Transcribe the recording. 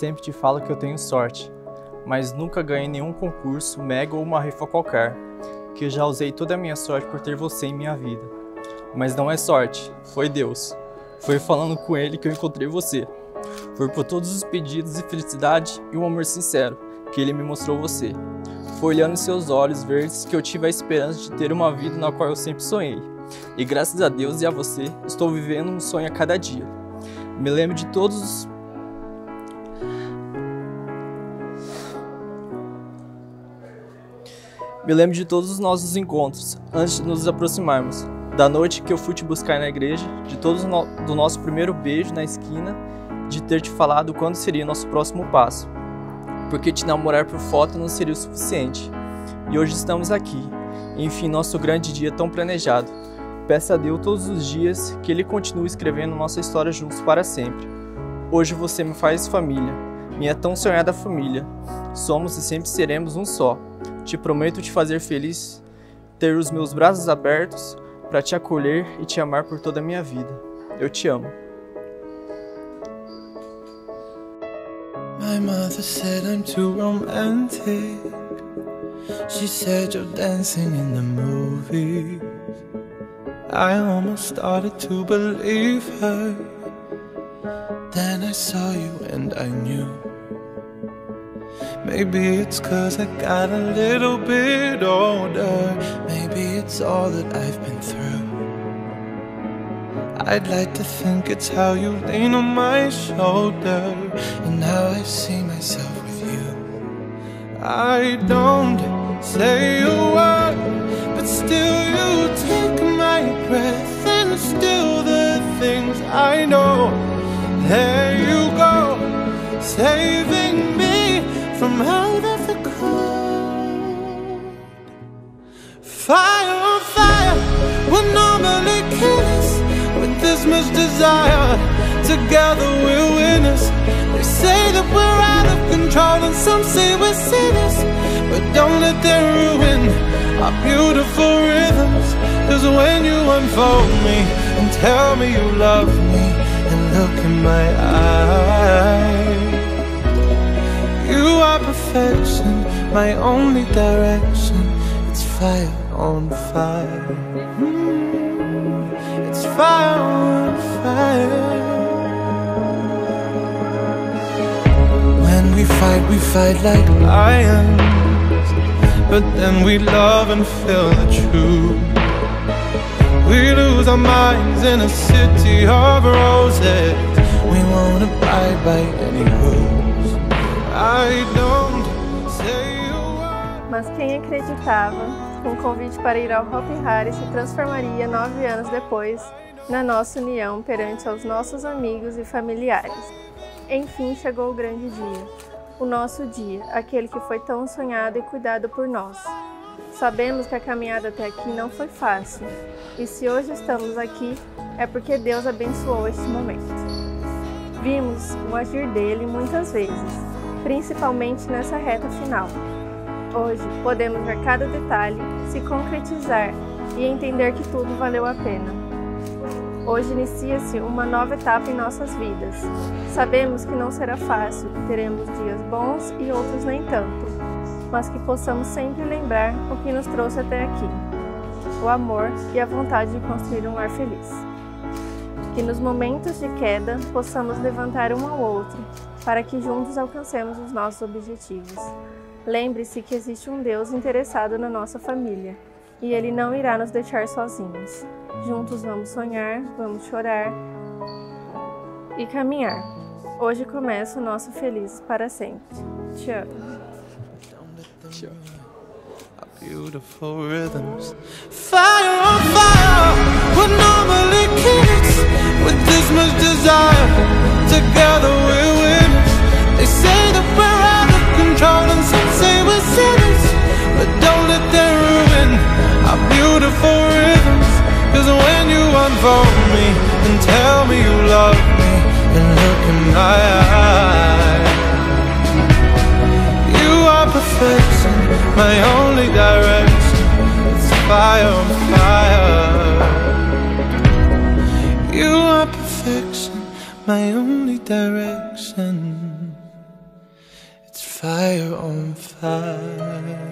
Sempre te falo que eu tenho sorte, mas nunca ganhei nenhum concurso, mega ou uma rifa qualquer, que eu já usei toda a minha sorte por ter você em minha vida. Mas não é sorte, foi Deus. Foi falando com Ele que eu encontrei você. Foi por todos os pedidos de felicidade e um amor sincero que Ele me mostrou você. Foi olhando seus olhos verdes que eu tive a esperança de ter uma vida na qual eu sempre sonhei. E graças a Deus e a você, estou vivendo um sonho a cada dia. Me lembro de todos os Me lembro de todos os nossos encontros, antes de nos aproximarmos. Da noite que eu fui te buscar na igreja, de todos no... do nosso primeiro beijo na esquina, de ter te falado quando seria nosso próximo passo. Porque te namorar por foto não seria o suficiente. E hoje estamos aqui, enfim, nosso grande dia tão planejado. Peço a Deus todos os dias que Ele continue escrevendo nossa história juntos para sempre. Hoje você me faz família, minha tão sonhada família. Somos e sempre seremos um só. Te prometo te fazer feliz, ter os meus braços abertos para te acolher e te amar por toda a minha vida. Eu te amo. My mother said I'm too romantic. She said you're dancing in the movies. I almost started to believe her. Then I saw you and I knew. Maybe it's cause I got a little bit older. Maybe it's all that I've been through. I'd like to think it's how you lean on my shoulder and how I see myself with you. I don't say a word, but still you take my breath and still the things I know. There you go, saving desire. Together we're winners. They say that we're out of control, and some say we're sinners. But don't let them ruin our beautiful rhythms. Cause when you unfold me and tell me you love me, and look in my eyes. You are perfection, my only direction. It's fire on fire. Mm, Like lions. But then we love and feel the truth. We lose our minds in a city of roses. We won't abide by any rules. I don't say. Mas quem acreditava um convite para ir ao Hop Hari se transformaria nove anos depois na nossa união perante aos nossos amigos e familiares? Enfim chegou o grande dia, o nosso dia, aquele que foi tão sonhado e cuidado por nós. Sabemos que a caminhada até aqui não foi fácil, e se hoje estamos aqui é porque Deus abençoou este momento. Vimos o agir dele muitas vezes, principalmente nessa reta final. Hoje podemos ver cada detalhe se concretizar e entender que tudo valeu a pena. Hoje inicia-se uma nova etapa em nossas vidas. Sabemos que não será fácil e teremos dias bons e outros nem tanto, mas que possamos sempre lembrar o que nos trouxe até aqui: o amor e a vontade de construir um lar feliz. Que nos momentos de queda possamos levantar um ao outro para que juntos alcancemos os nossos objetivos. Lembre-se que existe um Deus interessado na nossa família e Ele não irá nos deixar sozinhos. Juntos vamos sonhar, vamos chorar e caminhar. Hoje começa o nosso feliz para sempre. Te amo. Beautiful rhythms. Fire unfold me and tell me you love me and look in my eyes. You are perfection, my only direction. It's fire on fire. You are perfection, my only direction. It's fire on fire.